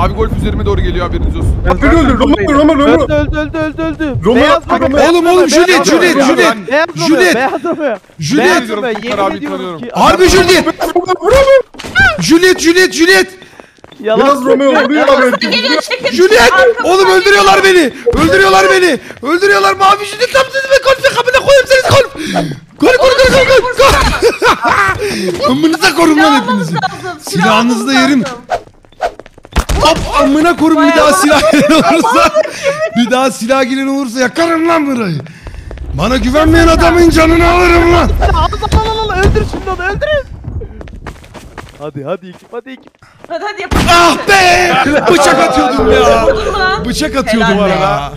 Mavi golf üzerime doğru geliyor haberiniz olsun. Beni öldür. Roman Roman Roman. Öldü öldü öldü öldü öldü. Roman-? Roman- Oğlum, oğlum, Juliet? Juliet? Juliet. Juliet. Beyaz mı? Juliet. Yemin abi ediyorum tanıyorum. ki. Harbi Juliet. Juliet, Juliet, Juliet. Yalan Biraz Romeo abi. Geliyor çekin. Juliet. Oğlum öldürüyorlar beni. Öldürüyorlar beni. Öldürüyorlar mavi Juliet. Tam dedim ben golfe kapına koyayım seni golf. Gol gol gol gol gol. gol. Amınıza korum lan hepinizi. Silahınızı da yerim. Amına korum bir daha silah giren olursa. Bir daha silah giren olursa yakarım lan burayı. Bana güvenmeyen adamın canını alırım lan. Al al al al öldür şimdi onu öldürün. Hadi hadi ekip hadi ekip. Hadi hadi yapalım. Ah be! Bıçak atıyordum ya. Bıçak atıyordum ya.